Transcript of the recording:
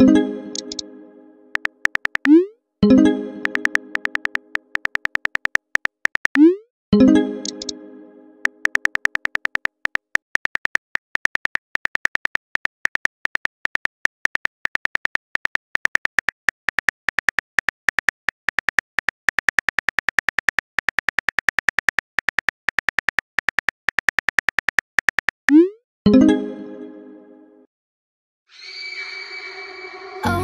Oh,